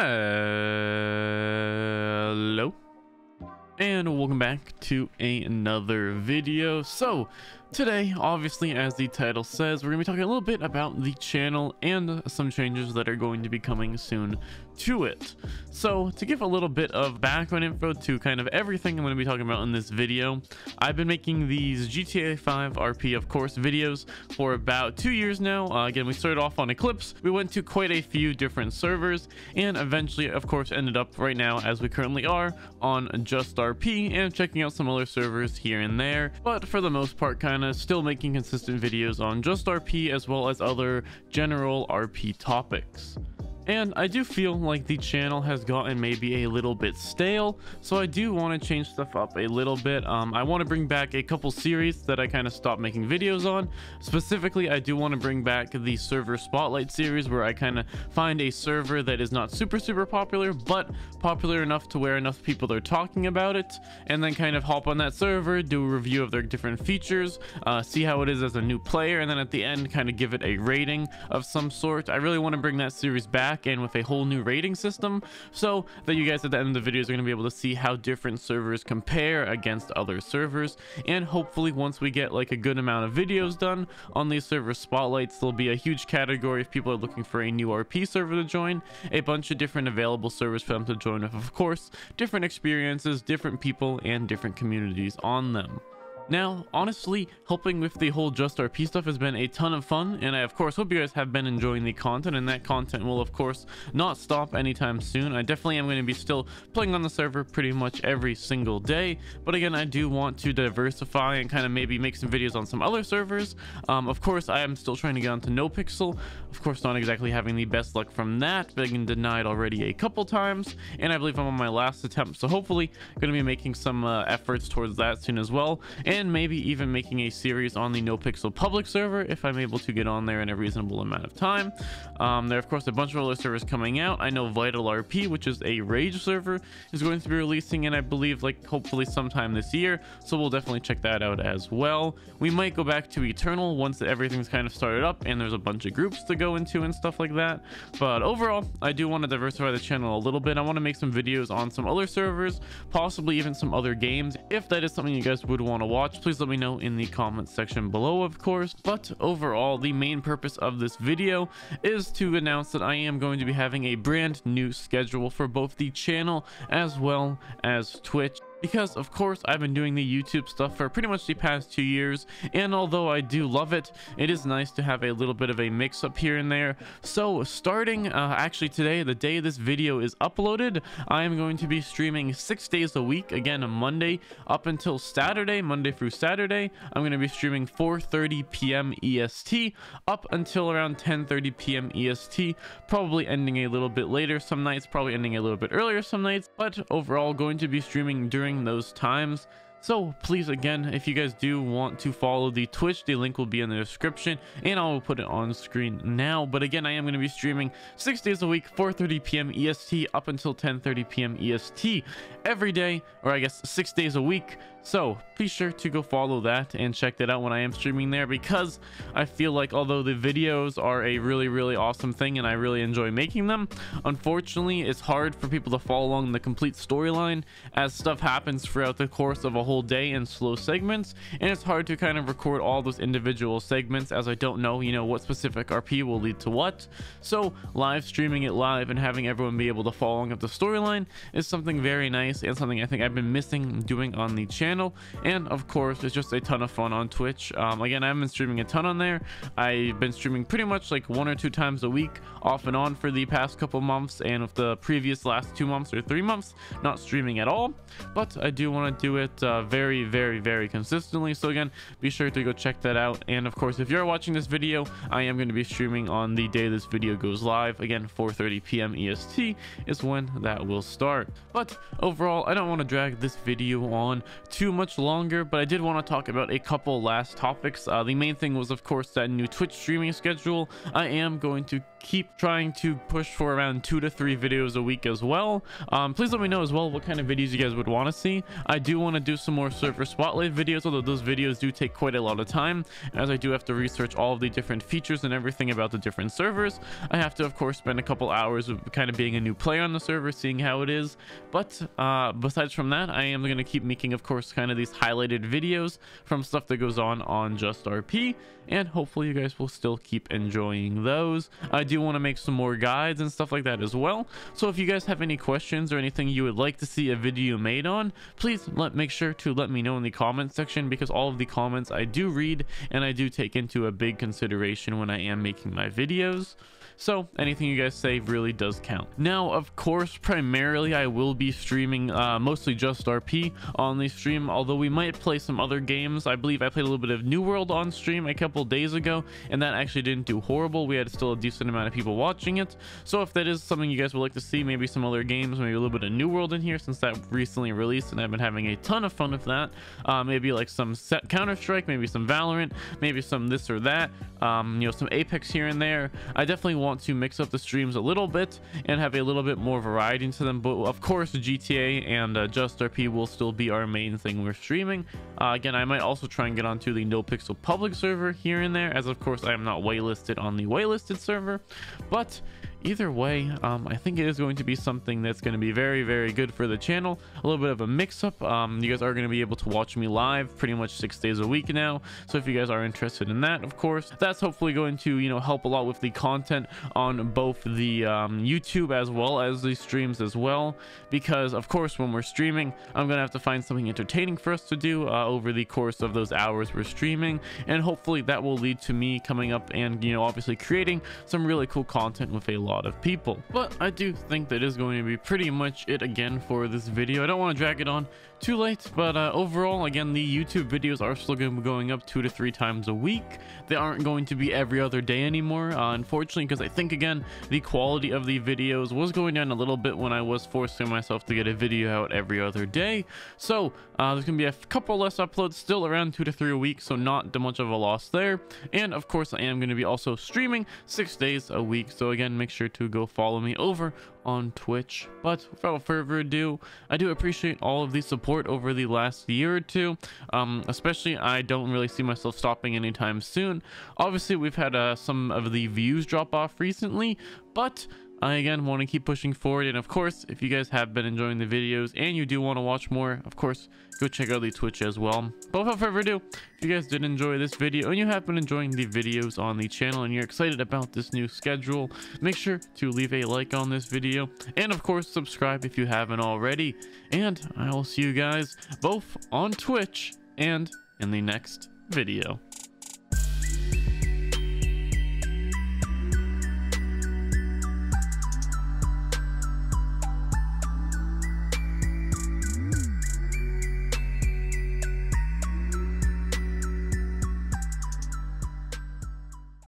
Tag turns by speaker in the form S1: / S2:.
S1: Hello and welcome back to another video. So today obviously as the title says we're gonna be talking a little bit about the channel and some changes that are going to be coming soon to it. So to give a little bit of background info to kind of everything i'm going to be talking about in this video i've been making these gta 5 rp of course videos for about two years now. Uh, again we started off on eclipse. We went to quite a few different servers and eventually of course ended up right now as we currently are on just rp and checking out some other servers here and there. But for the most part kind of uh, still making consistent videos on just rp as well as other general rp topics and I do feel like the channel has gotten maybe a little bit stale, so I do want to change stuff up a little bit. Um, I want to bring back a couple series that I kind of stopped making videos on. Specifically, I do want to bring back the server spotlight series where I kind of find a server that is not super, super popular, but popular enough to where enough people are talking about it, and then kind of hop on that server, do a review of their different features, uh, see how it is as a new player, and then at the end, kind of give it a rating of some sort. I really want to bring that series back back in with a whole new rating system. So that you guys at the end of the videos are going to be able to see how different servers compare against other servers. And hopefully once we get like a good amount of videos done on these server spotlights there'll be a huge category if people are looking for a new rp server to join a bunch of different available servers for them to join with of course different experiences different people and different communities on them now, honestly, helping with the whole Just RP stuff has been a ton of fun, and I of course hope you guys have been enjoying the content, and that content will of course not stop anytime soon. I definitely am going to be still playing on the server pretty much every single day, but again, I do want to diversify and kind of maybe make some videos on some other servers. Um, of course, I am still trying to get onto NoPixel. Of course, not exactly having the best luck from that, being denied already a couple times, and I believe I'm on my last attempt, so hopefully going to be making some uh, efforts towards that soon as well. And and maybe even making a series on the NoPixel public server if I'm able to get on there in a reasonable amount of time. Um, there are, of course, a bunch of other servers coming out. I know Vital RP, which is a Rage server, is going to be releasing, and I believe, like, hopefully sometime this year, so we'll definitely check that out as well. We might go back to Eternal once everything's kind of started up and there's a bunch of groups to go into and stuff like that. But overall, I do want to diversify the channel a little bit. I want to make some videos on some other servers, possibly even some other games, if that is something you guys would want to watch watch, please let me know in the comments section below, of course. But overall, the main purpose of this video is to announce that I am going to be having a brand new schedule for both the channel as well as Twitch because of course I've been doing the YouTube stuff for pretty much the past two years and although I do love it it is nice to have a little bit of a mix up here and there so starting uh, actually today the day this video is uploaded I am going to be streaming six days a week again a Monday up until Saturday Monday through Saturday I'm going to be streaming 4:30 p.m. EST up until around 10:30 p.m. EST probably ending a little bit later some nights probably ending a little bit earlier some nights but overall going to be streaming during during those times so please again if you guys do want to follow the twitch the link will be in the description and i'll put it on screen now. But again i am going to be streaming six days a week 4.30 p.m est up until 10.30 p.m est every day or i guess six days a week. So be sure to go follow that and check that out when I am streaming there because I feel like although the videos are a really, really awesome thing and I really enjoy making them, unfortunately, it's hard for people to follow along the complete storyline as stuff happens throughout the course of a whole day in slow segments. And it's hard to kind of record all those individual segments as I don't know, you know, what specific RP will lead to what. So live streaming it live and having everyone be able to follow with the storyline is something very nice and something I think I've been missing doing on the channel and of course it's just a ton of fun on twitch um, again i haven't been streaming a ton on there i've been streaming pretty much like one or two times a week off and on for the past couple months and with the previous last two months or three months not streaming at all but i do want to do it uh, very very very consistently so again be sure to go check that out and of course if you're watching this video i am going to be streaming on the day this video goes live again 4 30 p.m est is when that will start but overall i don't want to drag this video on too much longer, but I did want to talk about a couple last topics. Uh, the main thing was, of course, that new Twitch streaming schedule. I am going to keep trying to push for around two to three videos a week as well. Um, please let me know as well what kind of videos you guys would want to see. I do want to do some more server spotlight videos, although those videos do take quite a lot of time, as I do have to research all of the different features and everything about the different servers. I have to, of course, spend a couple hours of kind of being a new player on the server, seeing how it is. But uh, besides from that, I am going to keep making, of course, kind of these highlighted videos from stuff that goes on on Just RP, and hopefully you guys will still keep enjoying those. I do want to make some more guides and stuff like that as well. So if you guys have any questions or anything you would like to see a video made on, please let make sure to let me know in the comment section because all of the comments I do read and I do take into a big consideration when I am making my videos. So anything you guys say really does count. Now, of course, primarily I will be streaming uh, mostly just RP on the stream, although we might play some other games. I believe I played a little bit of New World on stream a couple days ago, and that actually didn't do horrible. We had still a decent amount of people watching it. So if that is something you guys would like to see, maybe some other games, maybe a little bit of New World in here since that recently released and I've been having a ton of fun with that. Uh, maybe like some set Counter-Strike, maybe some Valorant, maybe some this or that, um, you know, some Apex here and there. I definitely want to mix up the streams a little bit and have a little bit more variety into them but of course gta and uh, just rp will still be our main thing we're streaming uh, again i might also try and get onto the no pixel public server here and there as of course i am not whitelisted on the whitelisted server but either way um, i think it is going to be something that's going to be very very good for the channel. A little bit of a mix-up. Um, you guys are going to be able to watch me live pretty much six days a week now. So if you guys are interested in that of course that's hopefully going to you know help a lot with the content on both the um, youtube as well as the streams as well. Because of course when we're streaming i'm gonna have to find something entertaining for us to do uh, over the course of those hours we're streaming. And hopefully that will lead to me coming up and you know obviously creating some really cool content with a lot of people. But i do think that is going to be pretty much it again for this video. I don't want to drag it on too late but uh, overall again the youtube videos are still going to be going up two to three times a week. They aren't going to be every other day anymore uh, unfortunately because i think again the quality of the videos was going down a little bit when i was forcing myself to get a video out every other day. So uh, there's gonna be a couple less uploads still around two to three a week so not too much of a loss there. And of course i am going to be also streaming six days a week so again make sure to go follow me over on Twitch. But without further ado, I do appreciate all of the support over the last year or two. Um, especially, I don't really see myself stopping anytime soon. Obviously, we've had uh, some of the views drop off recently, but I again want to keep pushing forward and of course if you guys have been enjoying the videos and you do want to watch more of course go check out the twitch as well. But without further ado if you guys did enjoy this video and you have been enjoying the videos on the channel and you're excited about this new schedule make sure to leave a like on this video and of course subscribe if you haven't already. And i will see you guys both on twitch and in the next video